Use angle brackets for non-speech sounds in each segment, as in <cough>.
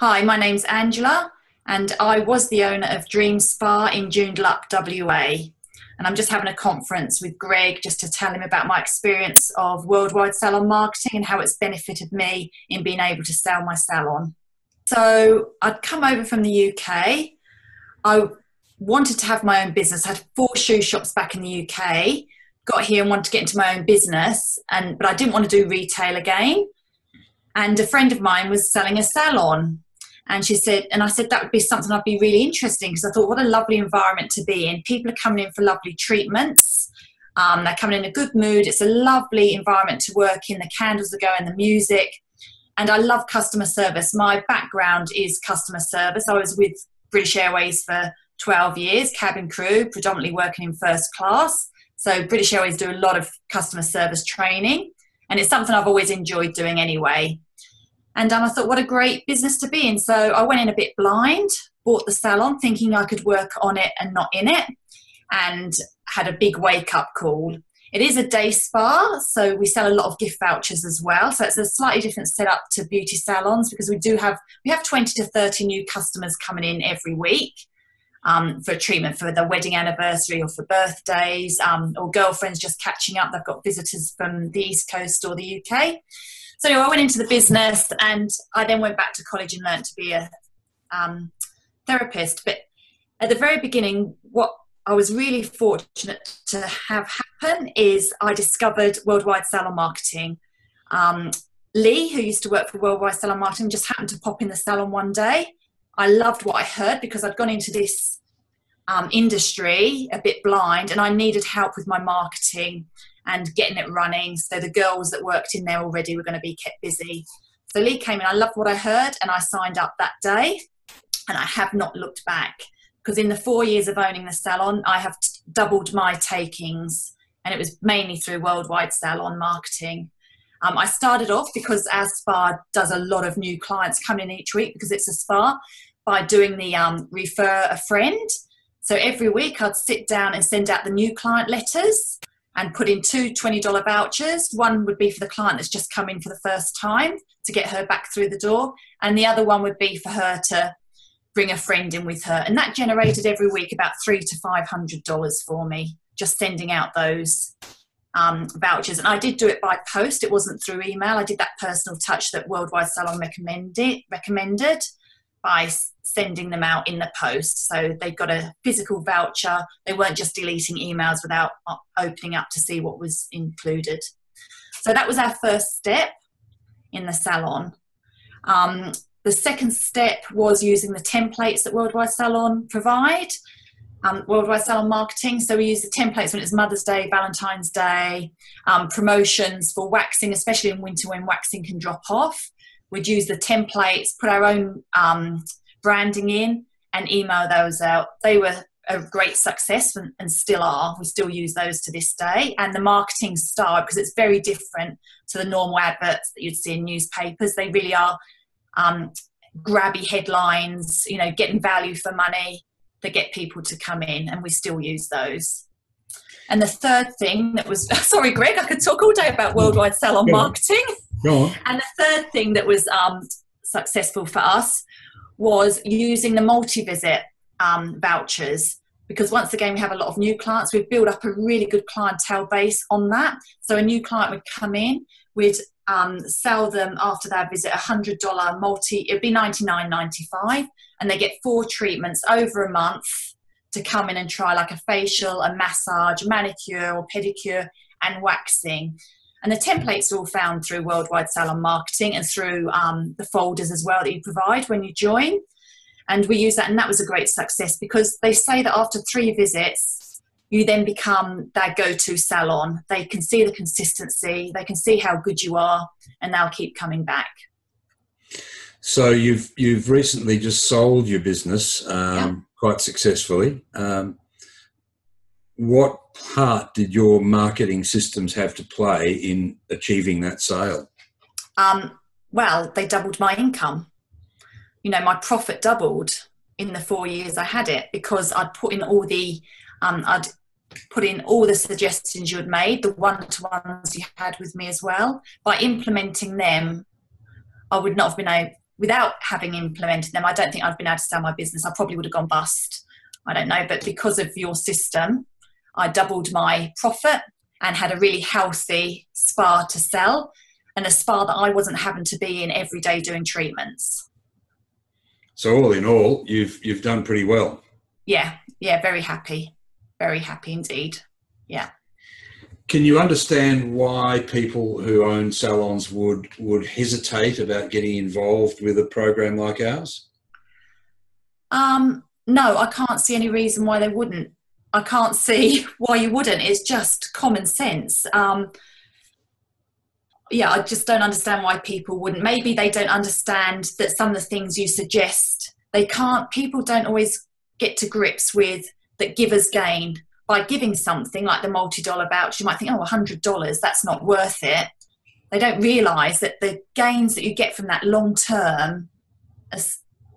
Hi, my name's Angela, and I was the owner of Dream Spa in Joondalup, WA. And I'm just having a conference with Greg just to tell him about my experience of worldwide salon marketing and how it's benefited me in being able to sell my salon. So I'd come over from the UK. I wanted to have my own business. I had four shoe shops back in the UK. Got here and wanted to get into my own business, and but I didn't want to do retail again. And a friend of mine was selling a salon, and she said, and I said that would be something I'd be really interesting because I thought what a lovely environment to be in. People are coming in for lovely treatments. Um, they're coming in a good mood. It's a lovely environment to work in. The candles are going, the music and I love customer service. My background is customer service. I was with British Airways for 12 years, cabin crew, predominantly working in first class. So British Airways do a lot of customer service training, and it's something I've always enjoyed doing anyway. And um, I thought, what a great business to be in. So I went in a bit blind, bought the salon thinking I could work on it and not in it, and had a big wake up call. It is a day spa, so we sell a lot of gift vouchers as well. So it's a slightly different setup to beauty salons because we do have we have 20 to 30 new customers coming in every week um, for treatment for their wedding anniversary or for birthdays um, or girlfriends just catching up. They've got visitors from the East Coast or the UK. So anyway, I went into the business and I then went back to college and learned to be a um, therapist. But at the very beginning, what I was really fortunate to have happen is I discovered Worldwide Salon Marketing. Um, Lee, who used to work for Worldwide Salon Marketing, just happened to pop in the salon one day. I loved what I heard because I'd gone into this um, industry a bit blind and I needed help with my marketing and getting it running. So the girls that worked in there already were going to be kept busy. So Lee came in, I loved what I heard, and I signed up that day, and I have not looked back because in the four years of owning the salon, I have t- doubled my takings, and it was mainly through worldwide salon marketing. Um, I started off because our spa does a lot of new clients coming in each week because it's a spa by doing the um, refer a friend. So every week I'd sit down and send out the new client letters and put in two $20 vouchers. One would be for the client that's just come in for the first time to get her back through the door, and the other one would be for her to bring a friend in with her. And that generated every week about three to five hundred dollars for me, just sending out those um, vouchers. And I did do it by post. It wasn't through email. I did that personal touch that Worldwide Salon recommended recommended by sending them out in the post. So they got a physical voucher. They weren't just deleting emails without uh, opening up to see what was included. So that was our first step in the salon. Um, the second step was using the templates that Worldwide Salon provide, um, Worldwide Salon Marketing. So we use the templates when it's Mother's Day, Valentine's Day, um, promotions for waxing, especially in winter when waxing can drop off. We'd use the templates, put our own um, branding in, and email those out. They were a great success and, and, still are. We still use those to this day. And the marketing style, because it's very different to the normal adverts that you'd see in newspapers, they really are um, grabby headlines, you know, getting value for money that get people to come in, and we still use those. And the third thing that was, <laughs> sorry, Greg, I could talk all day about worldwide salon Go marketing. Go on. And the third thing that was um, successful for us was using the multi visit um, vouchers. Because once again we have a lot of new clients. We've built up a really good clientele base on that. So a new client would come in we'd um, sell them after their visit a hundred dollar multi it'd be 99.95 and they get four treatments over a month to come in and try like a facial a massage manicure or pedicure and waxing and the templates are all found through worldwide salon marketing and through um, the folders as well that you provide when you join and we use that and that was a great success because they say that after three visits you then become their go-to salon. They can see the consistency, they can see how good you are, and they'll keep coming back. So you've you've recently just sold your business um. Quite successfully. Um, what part did your marketing systems have to play in achieving that sale? Um, well, they doubled my income. You know, my profit doubled in the four years I had it because I'd put in all the um, I'd put in all the suggestions you had made, the one-to-ones you had with me as well. By implementing them, I would not have been able, without having implemented them, I don't think I've been able to sell my business. I probably would have gone bust. I don't know, but because of your system, I doubled my profit and had a really healthy spa to sell and a spa that I wasn't having to be in every day doing treatments. So all in all, you've you've done pretty well. Yeah, yeah, very happy. Very happy indeed. Yeah. Can you understand why people who own salons would would hesitate about getting involved with a program like ours? Um, no, I can't see any reason why they wouldn't. I can't see <laughs> why you wouldn't. It's just common sense. Um, yeah, I just don't understand why people wouldn't. Maybe they don't understand that some of the things you suggest, they can't, people don't always get to grips with that givers gain by giving something like the multi dollar voucher. You might think, oh, $100, that's not worth it. They don't realize that the gains that you get from that long term,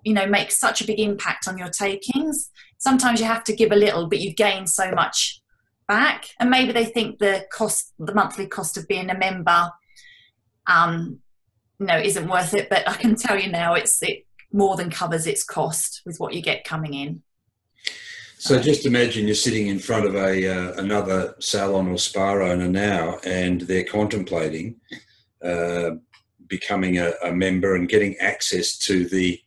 you know, make such a big impact on your takings. Sometimes you have to give a little, but you gain so much back. And maybe they think the cost, the monthly cost of being a member um, no, it isn't worth it. But I can tell you now, it's it more than covers its cost with what you get coming in. So just imagine you're sitting in front of a uh, another salon or spa owner now, and they're contemplating uh, becoming a, a, member and getting access to the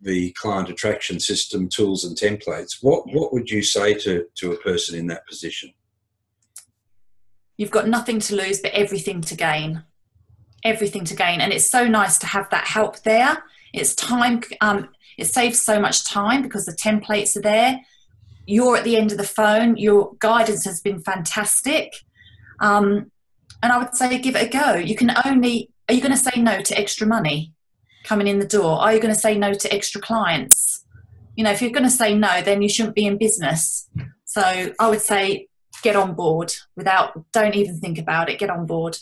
the client attraction system tools and templates. What what would you say to to a person in that position? You've got nothing to lose, but everything to gain. Everything to gain. And it's so nice to have that help there. It's time um, it saves so much time because the templates are there you're at the end of the phone your guidance has been fantastic. Um, and i would say give it a go. You can only are you going to say no to extra money coming in the door? Are you going to say no to extra clients? You know if you're going to say no then you shouldn't be in business. So i would say get on board without don't even think about it get on board